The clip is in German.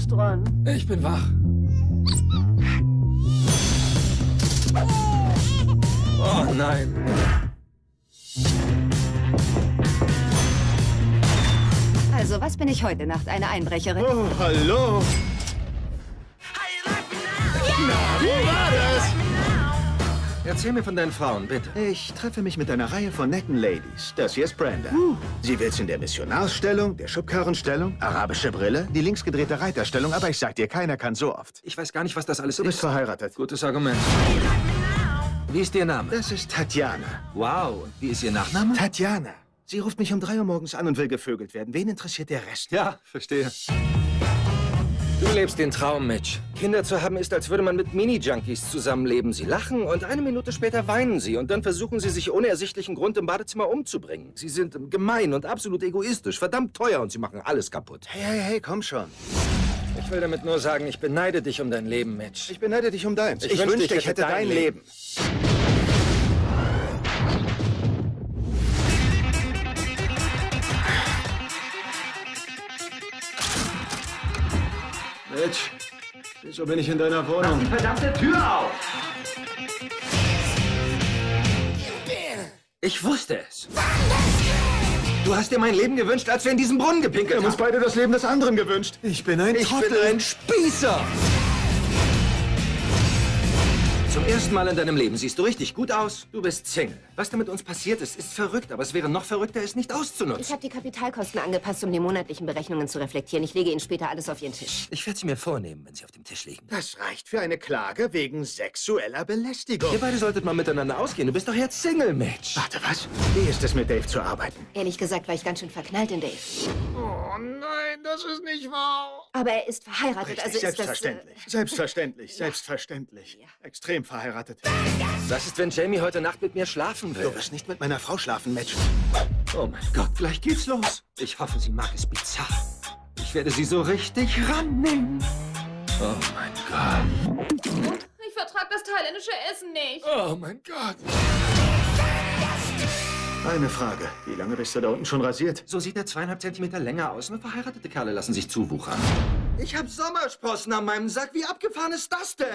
bist dran. Ich bin wach. Oh nein. Also, was bin ich heute Nacht? Eine Einbrecherin? Oh, hallo. Erzähl mir von deinen Frauen, bitte. Ich treffe mich mit einer Reihe von netten Ladies. Das hier ist Brenda. Sie will's in der Missionarsstellung, der Schubkarrenstellung, arabische Brille, die linksgedrehte Reiterstellung, aber ich sag dir, keiner kann so oft. Ich weiß gar nicht, was das alles Du bist ist. verheiratet. Gutes Argument. Wie ist Ihr Name? Das ist Tatjana. Wow. Wie ist Ihr Nachname? Tatjana. Sie ruft mich um drei Uhr morgens an und will gevögelt werden. Wen interessiert der Rest? Ja, verstehe. Du lebst den Traum, Mitch. Kinder zu haben ist, als würde man mit Mini-Junkies zusammenleben. Sie lachen und eine Minute später weinen sie und dann versuchen sie sich ohne ersichtlichen Grund im Badezimmer umzubringen. Sie sind gemein und absolut egoistisch, verdammt teuer und sie machen alles kaputt. Hey, hey, hey, komm schon. Ich will damit nur sagen, ich beneide dich um dein Leben, Mitch. Ich beneide dich um deins. Ich Ich, wünschte, ich hätte hätte dein dein Leben. Mitch, wieso bin ich in deiner Wohnung? Verdammte Tür auf! Ich wusste es. Du hast dir mein Leben gewünscht, als wir in diesem Brunnen gepinkelt Wir haben uns haben. beide das Leben des anderen gewünscht. Ich bin ein Ich Trottel. bin ein Spießer. Ersten Mal in deinem Leben siehst du richtig gut aus. Du bist Single. Was da mit uns passiert ist, ist verrückt, aber es wäre noch verrückter, es nicht Ich auszunutzen. habe die Kapitalkosten angepasst, um die monatlichen Berechnungen zu reflektieren. Ich lege Ihnen später alles auf Ihren Tisch. Ich werde sie mir vornehmen, wenn sie auf dem Tisch liegen. Das reicht für eine Klage wegen sexueller Belästigung. Ihr beide solltet mal miteinander ausgehen. Du bist doch jetzt Single, Mitch. Warte, was? Wie ist es, mit Dave zu arbeiten? Ehrlich gesagt war ich ganz schön verknallt in Dave. Oh nein, das ist nicht wahr. Aber er ist verheiratet, Richtig, also ist das... selbstverständlich. selbstverständlich, selbstverständlich. Extrem verheiratet. Was ist, wenn Jamie heute Nacht mit mir schlafen will? Du wirst nicht mit meiner Frau schlafen, Mitch. Oh mein Gott, gleich geht's los. Ich hoffe, sie mag es bizarr. Ich werde sie so richtig rannehmen. Oh mein Gott. Ich vertrag das thailändische Essen nicht. Oh mein Gott. Eine Frage. Wie lange bist du da unten schon rasiert? So sieht er zweieinhalb Zentimeter länger aus. Nur verheiratete Kerle lassen sich zuwuchern. Ich hab Sommersprossen an meinem Sack. Wie abgefahren ist das denn?